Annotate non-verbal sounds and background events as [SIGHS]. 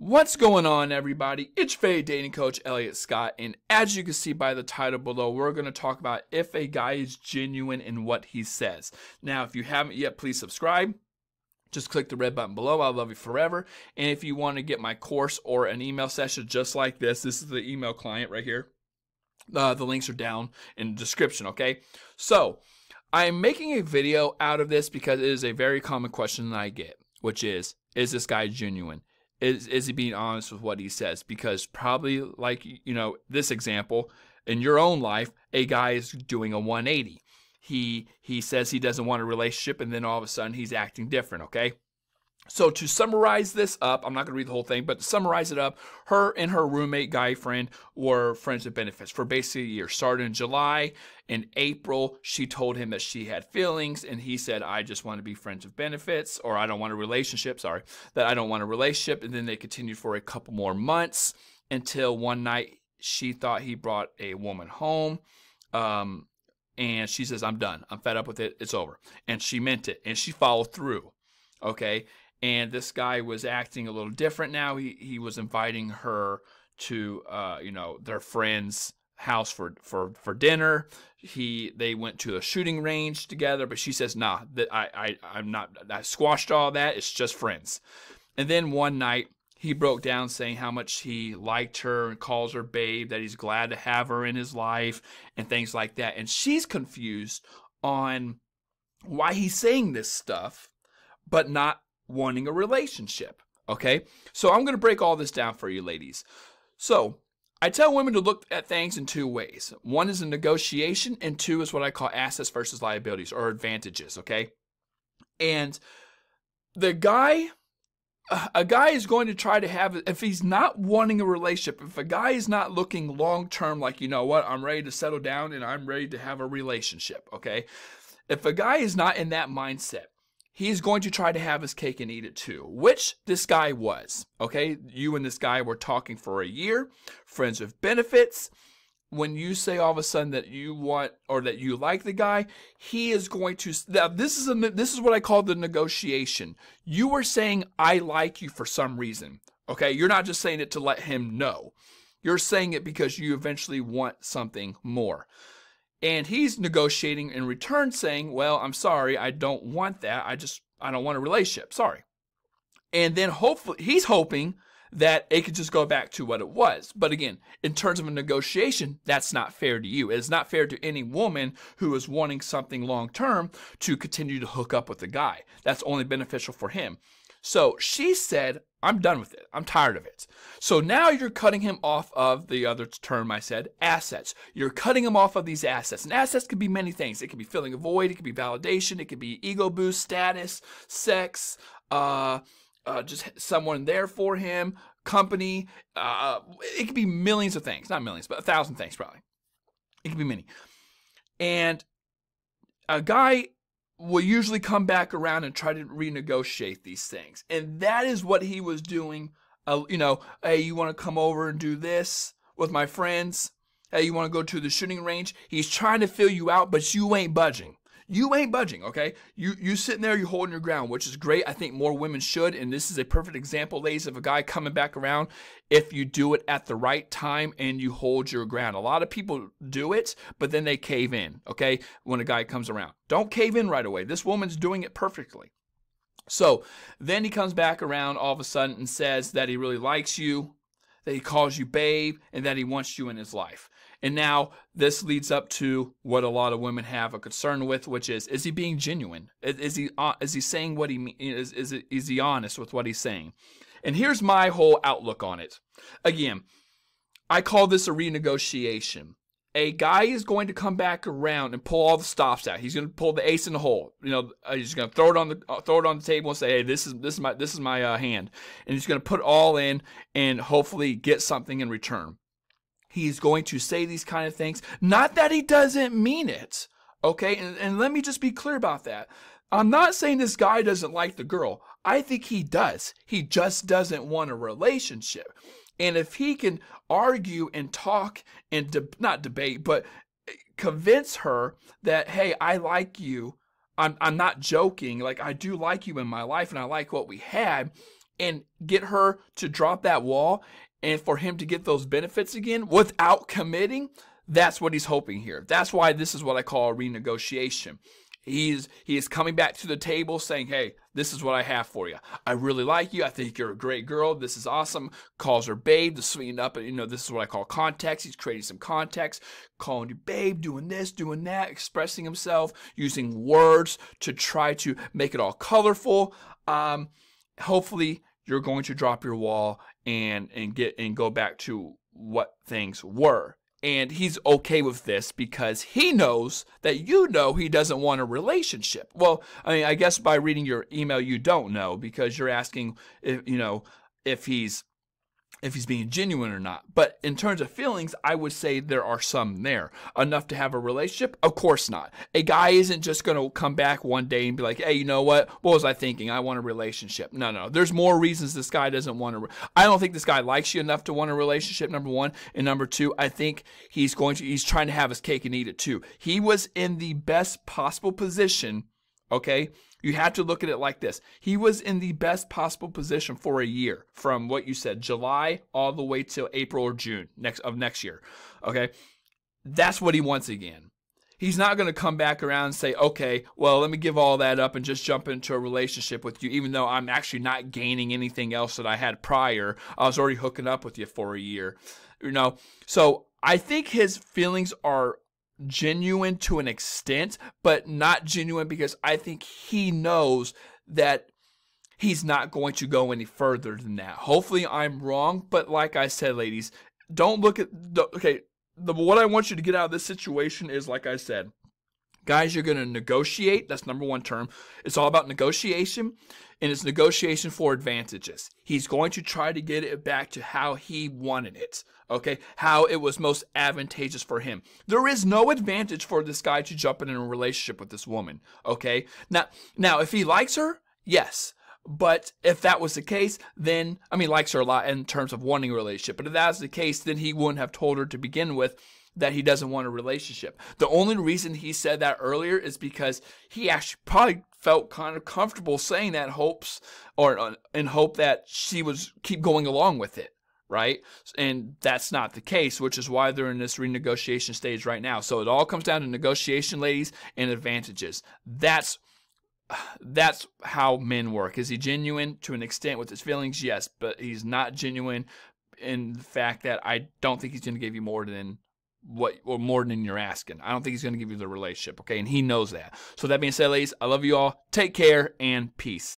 What's going on, everybody? It's Fade Dating Coach Elliot Scott, and as you can see by the title below, we're going to talk about if a guy is genuine in what he says. Now, if you haven't yet, please subscribe. Just click the red button below. I love you forever. And if you want to get my course or an email session just like this, this is the email client right here. Uh, the links are down in the description, okay? So, I'm making a video out of this because it is a very common question that I get, which is, is this guy genuine? Is is he being honest with what he says? Because probably like you know this example in your own life, a guy is doing a 180. He he says he doesn't want a relationship, and then all of a sudden he's acting different. Okay, so to summarize this up, I'm not going to read the whole thing, but to summarize it up, her and her roommate guy friend were friends with benefits for basically a year. Started in July. In April, she told him that she had feelings, and he said, "I just want to be friends with benefits, or I don't want a relationship." Sorry, that I don't want a relationship. And then they continued for a couple more months until one night she thought he brought a woman home. Um, and she says, I'm done. I'm fed up with it. It's over. And she meant it. And she followed through. Okay and this guy was acting a little different now. He he was inviting her to uh, you know their friend's house for for for dinner. He they went to a shooting range together, but she says, "Nah, that I I I'm not. I squashed all that. It's just friends." And then one night he broke down saying how much he liked her and calls her babe, that he's glad to have her in his life and things like that. And she's confused on why he's saying this stuff, but not wanting a relationship. Okay? So I'm going to break all this down for you, ladies. So I tell women to look at things in two ways. One is a negotiation, and two is what I call assets versus liabilities or advantages. Okay? And the guy a guy is going to try to have if he's not wanting a relationship if a guy is not looking long term like you know what i'm ready to settle down and i'm ready to have a relationship okay if a guy is not in that mindset he's going to try to have his cake and eat it too, which this guy was. Okay, you and this guy were talking for a year, friends with benefits. When you say all of a sudden that you want or that you like the guy, he is going to. Now this is a this is what I call the negotiation. You are saying I like you for some reason. Okay, you're not just saying it to let him know. You're saying it because you eventually want something more. And he's negotiating in return saying, Well, I'm sorry, I don't want that. I just, I don't want a relationship. Sorry. And then hopefully, he's hoping that it could just go back to what it was. But again, in terms of a negotiation, that's not fair to you. It's not fair to any woman who is wanting something long term to continue to hook up with the guy. That's only beneficial for him. So she said, I'm done with it. I'm tired of it. So now you're cutting him off of the other term I said, assets. You're cutting him off of these assets. And assets could be many things. It could be filling a void, it could be validation, it could be ego boost, status, sex, uh, uh, just someone there for him, company. Uh, it could be millions of things. Not millions, but a thousand things probably. It could be many. And a guy will usually come back around and try to renegotiate these things. And that is what he was doing. Uh, you know, hey, you want to come over and do this with my friends? Hey, you want to go to the shooting range? He's trying to fill you out, but you ain't budging. You ain't budging, okay? You you sitting there, you're holding your ground, which is great. I think more women should, and this is a perfect example, ladies, of a guy coming back around if you do it at the right time and you hold your ground. A lot of people do it, but then they cave in, okay? When a guy comes around. Don't cave in right away. This woman's doing it perfectly. So then he comes back around all of a sudden and says that he really likes you, that he calls you babe, and that he wants you in his life. And now this leads up to what a lot of women have a concern with, which is: is he being genuine? Is, he uh, is he saying what he is? Is is he honest with what he's saying? And here's my whole outlook on it. Again, I call this a renegotiation. A guy is going to come back around and pull all the stops out. He's going to pull the ace in the hole. You know, uh, he's going to throw it on the uh, throw it on the table and say, "Hey, this is this is my this is my uh, hand," and he's going to put all in and hopefully get something in return he's going to say these kind of things. Not that he doesn't mean it. Okay, and, and let me just be clear about that. I'm not saying this guy doesn't like the girl. I think he does. He just doesn't want a relationship. And if he can argue and talk and de- not debate, but convince her that, hey, I like you. I'm, I'm not joking. Like, I do like you in my life and I like what we had and get her to drop that wall and for him to get those benefits again without committing, that's what he's hoping here. That's why this is what I call a renegotiation. He's he is coming back to the table saying, "Hey, this is what I have for you. I really like you. I think you're a great girl. This is awesome." Calls her babe to sweeten up, and you know this is what I call context. He's creating some context, calling you babe, doing this, doing that, expressing himself, using words to try to make it all colorful. Um, hopefully, you're going to drop your wall and and get and go back to what things were. And he's okay with this because he knows that you know he doesn't want a relationship. Well, I mean, I guess by reading your email, you don't know because you're asking if, you know, if he's if he's being genuine or not. But in terms of feelings, I would say there are some there. Enough to have a relationship? Of course not. A guy isn't just going to come back one day and be like, hey, you know what? What was I thinking? I want a relationship. No, no. There's more reasons this guy doesn't want to. I don't think this guy likes you enough to want a relationship, number one. And number two, I think he's going to, he's trying to have his cake and eat it too. He was in the best possible position, okay? You have to look at it like this. He was in the best possible position for a year from what you said, July all the way till April or June next of next year. Okay? That's what he wants again. He's not going to come back around and say, okay, well, let me give all that up and just jump into a relationship with you, even though I'm actually not gaining anything else that I had prior. I was already hooking up with you for a year. You know, so I think his feelings are genuine to an extent, but not genuine because I think he knows that he's not going to go any further than that. Hopefully, I'm wrong, but like I said, ladies, don't look at okay. The, what I want you to get out of this situation is, like I said, guys, you're going to negotiate. That's number one term. It's all about negotiation, and it's negotiation for advantages. He's going to try to get it back to how he wanted it okay? How it was most advantageous for him. There is no advantage for this guy to jump in a relationship with this woman, okay? Now, now if he likes her, yes. But if that was the case, then I mean, likes her a lot in terms of wanting a relationship. But if that's the case, then he wouldn't have told her to begin with that he doesn't want a relationship. The only reason he said that earlier is because he actually probably felt kind of comfortable saying that hopes or uh, in hope that she was keep going along with it right? And that's not the case, which is why they're in this renegotiation stage right now. So it all comes down to negotiation, ladies, and advantages. That's [SIGHS] that's how men work. Is he genuine to an extent with his feelings? Yes, but he's not genuine in the fact that I don't think he's going to give you more than what or more than you're asking. I don't think he's going to give you the relationship, okay? And he knows that. So that being said, ladies, I love you all. Take care and peace.